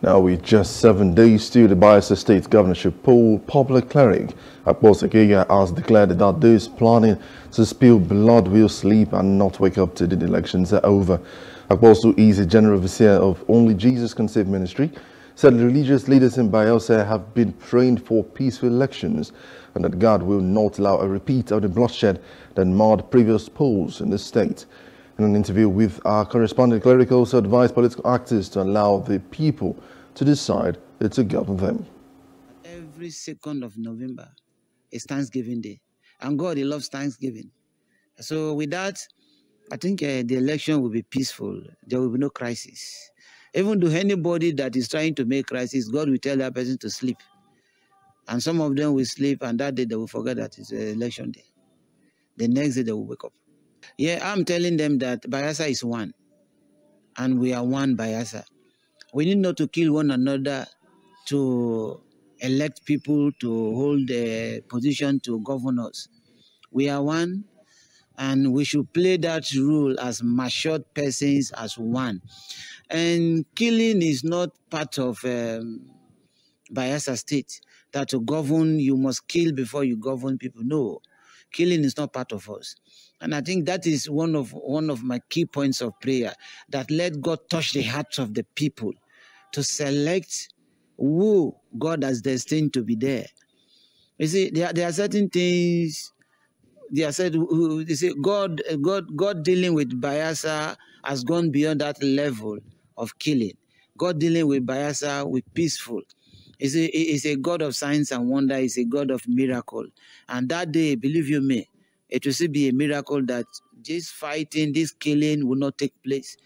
Now, with just seven days to the Bayelsa State governorship poll, popular cleric Akpos Ekiegha has declared that those planning to spill blood will sleep and not wake up till the elections are over. Akpos, who is a general overseer of Only Jesus Can Save Ministry, said religious leaders in Bayelsa have been praying for peaceful elections and that God will not allow a repeat of the bloodshed that marred previous polls in the state. In an interview with our correspondent, Cleric also advised political actors to allow the people to decide to govern them. Every second of November is Thanksgiving Day, and God, He loves Thanksgiving. So, with that, I think uh, the election will be peaceful. There will be no crisis. Even though anybody that is trying to make crisis, God will tell that person to sleep. And some of them will sleep, and that day they will forget that it's election day. The next day they will wake up. Yeah, I'm telling them that Bayelsa is one, and we are one Bayelsa. We need not to kill one another to elect people to hold a position to govern us. We are one, and we should play that role as matured persons as one. And killing is not part of um, state. That to govern, you must kill before you govern people. No, killing is not part of us. And I think that is one of one of my key points of prayer that let God touch the hearts of the people to select who God has destined to be there. You see, there, there are certain things they are said you see God God God dealing with Bayelsa has gone beyond that level of killing. God dealing with Bayelsa with peaceful. He's a, he's a God of signs and wonder. He's a God of miracle. And that day, believe you me, it will still be a miracle that this fighting, this killing will not take place.